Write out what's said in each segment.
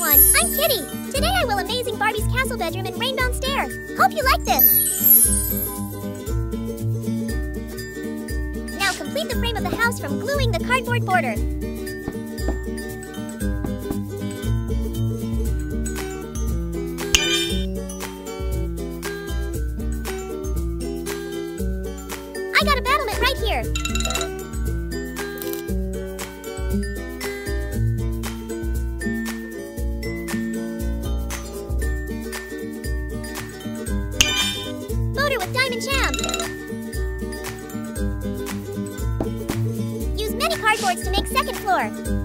everyone! I'm Kitty! Today I will Amazing Barbie's Castle Bedroom in Rainbound Stair. Hope you like this! Now complete the frame of the house from gluing the cardboard border. I got a battlement right here! second floor.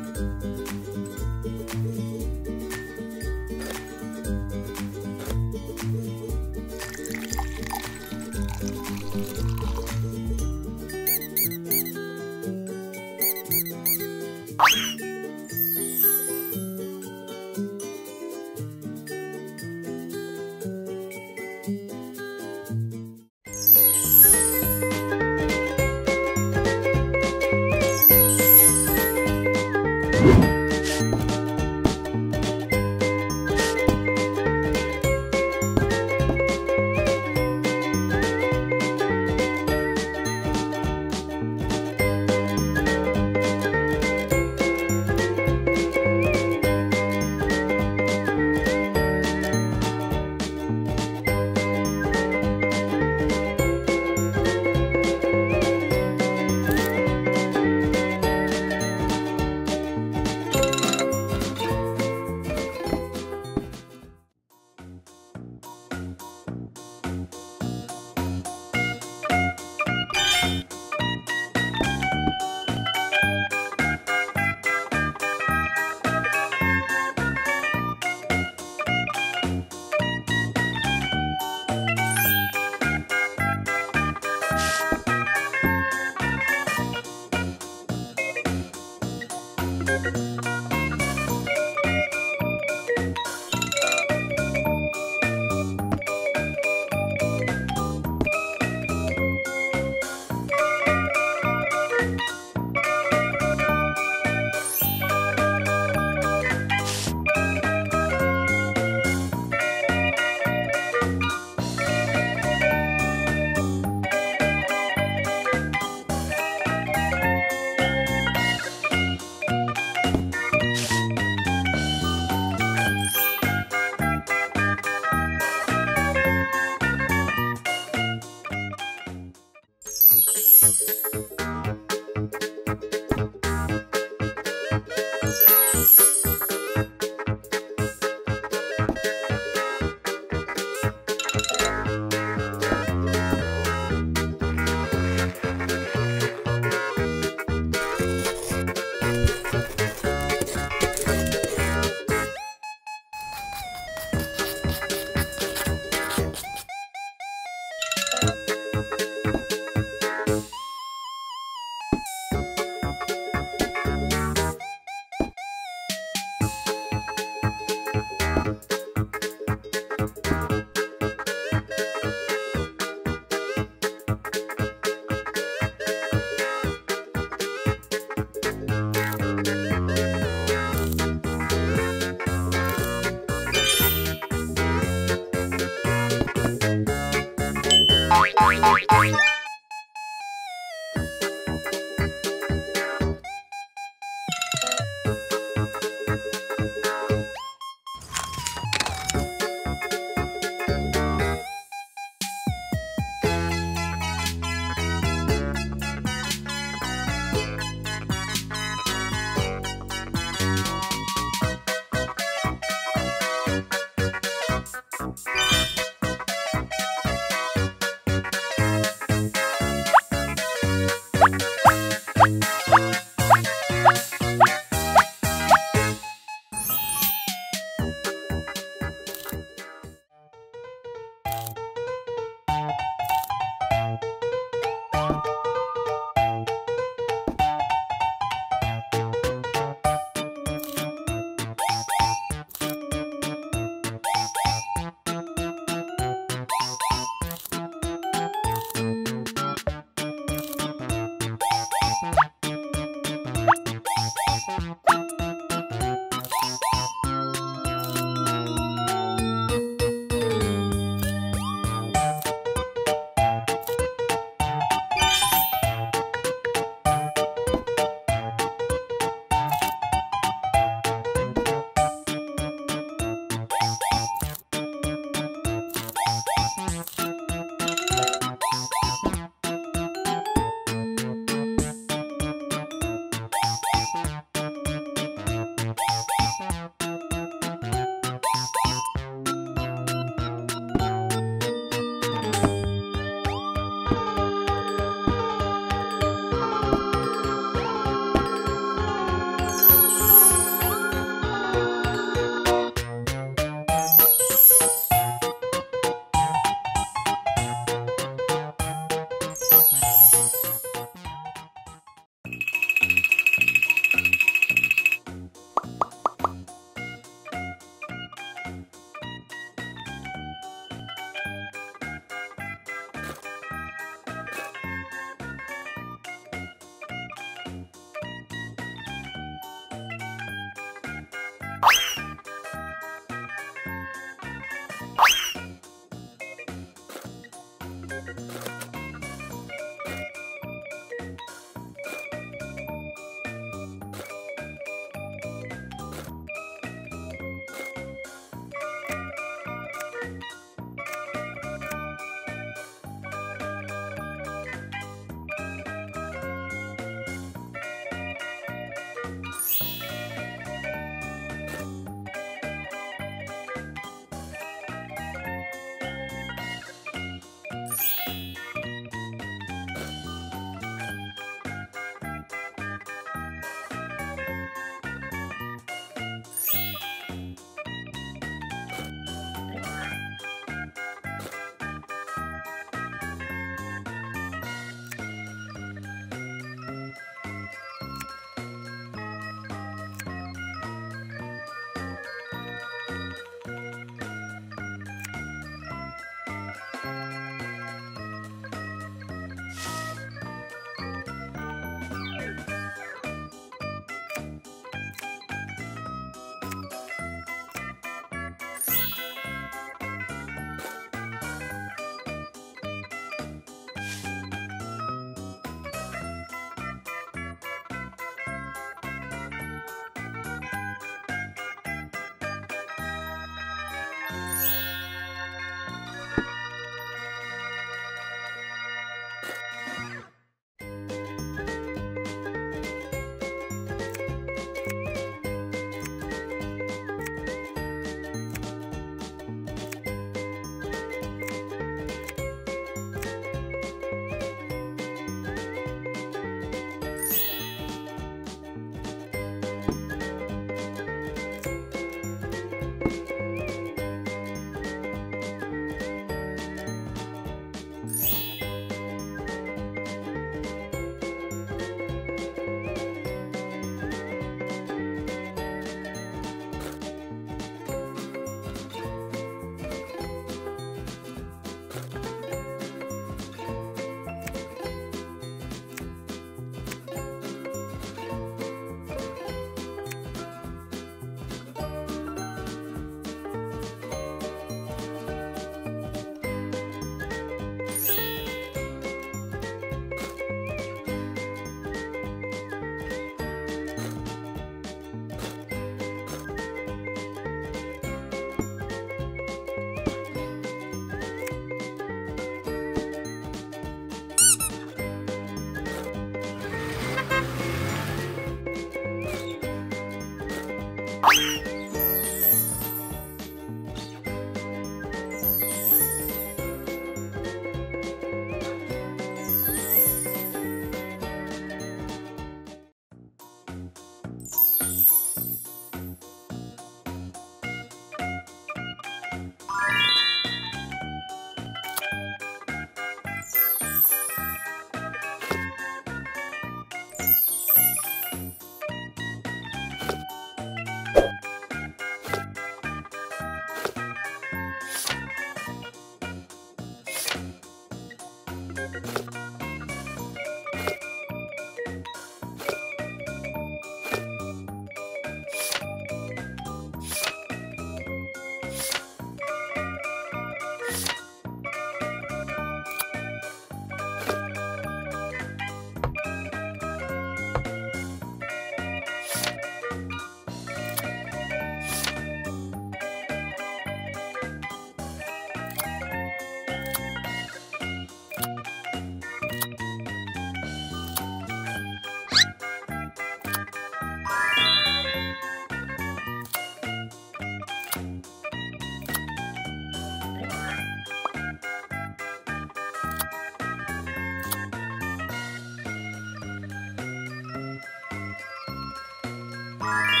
Bye.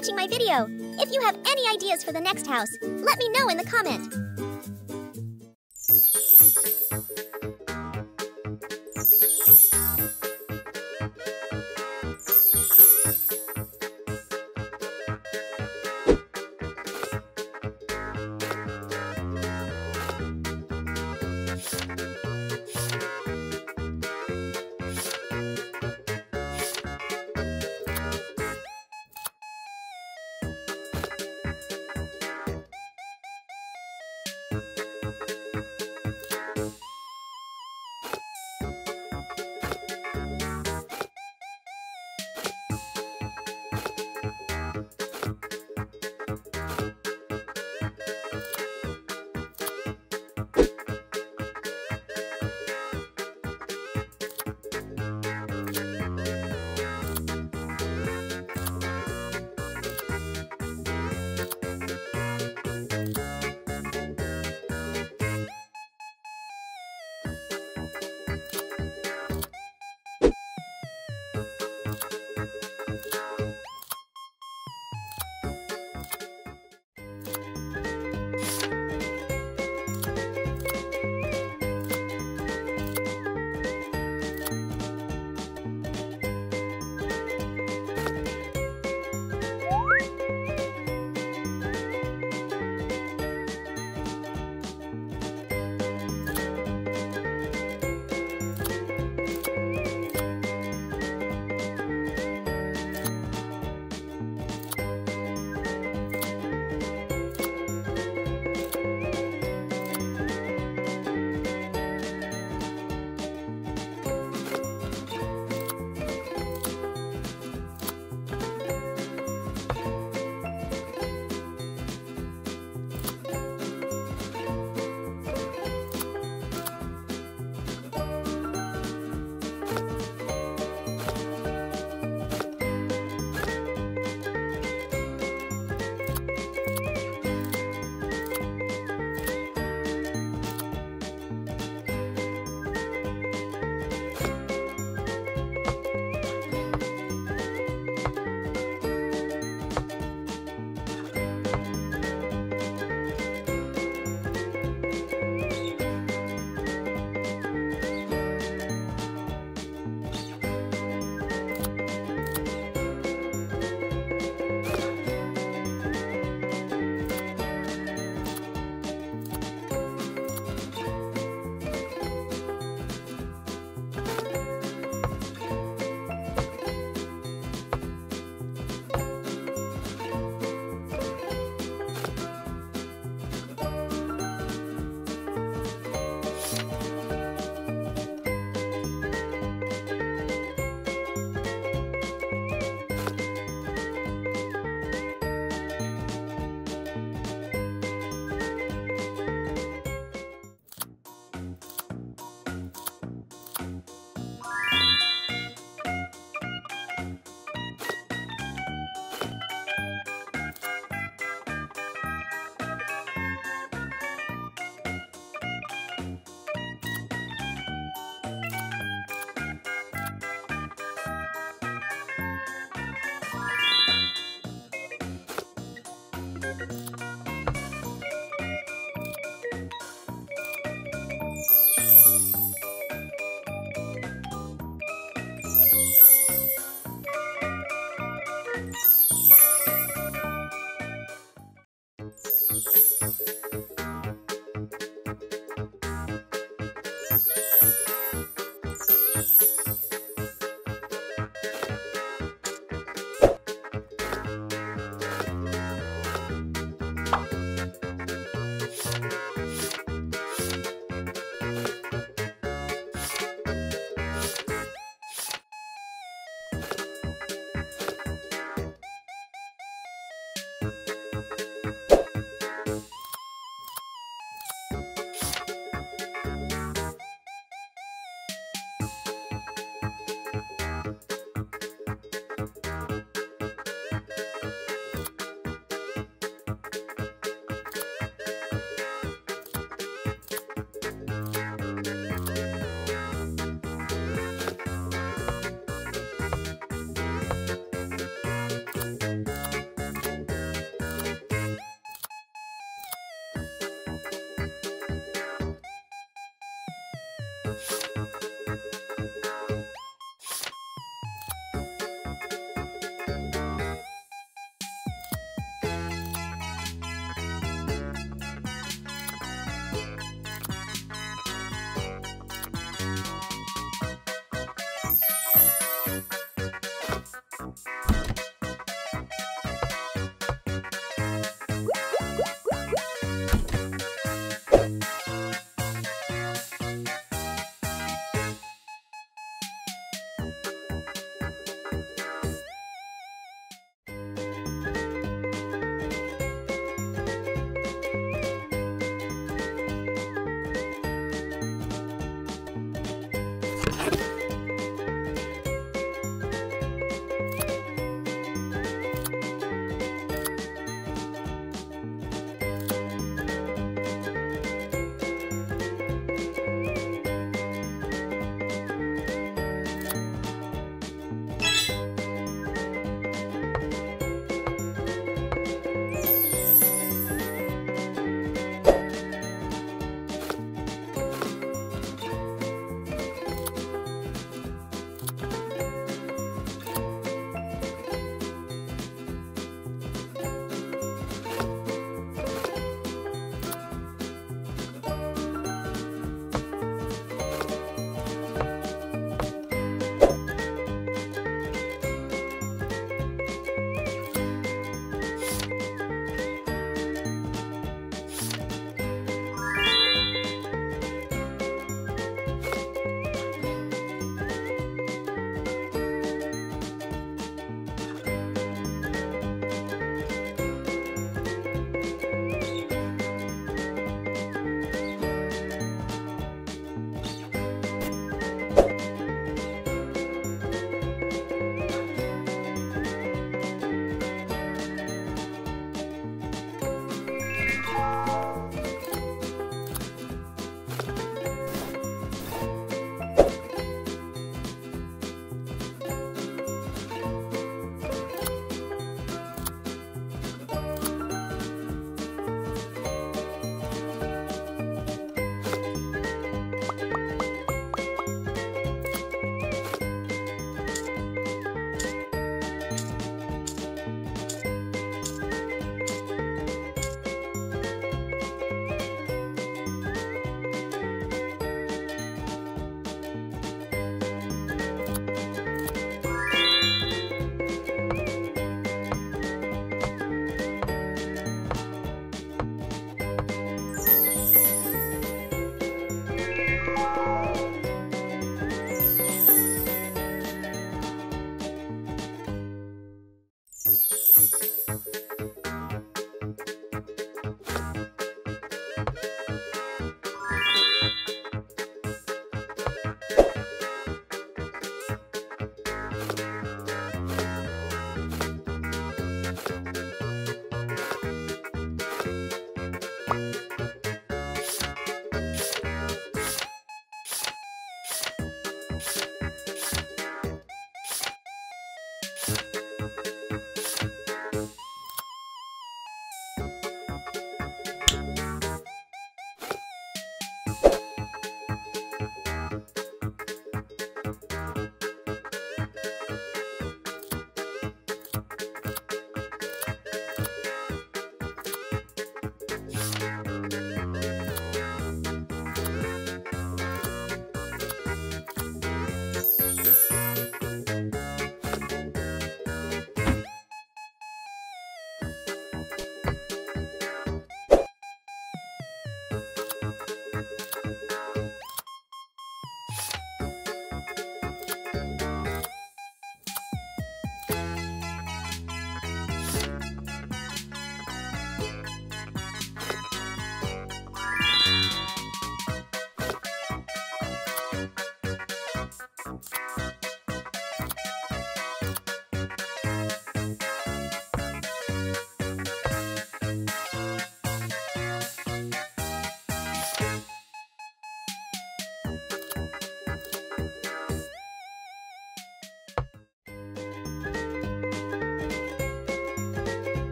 Watching my video. If you have any ideas for the next house, let me know in the comment.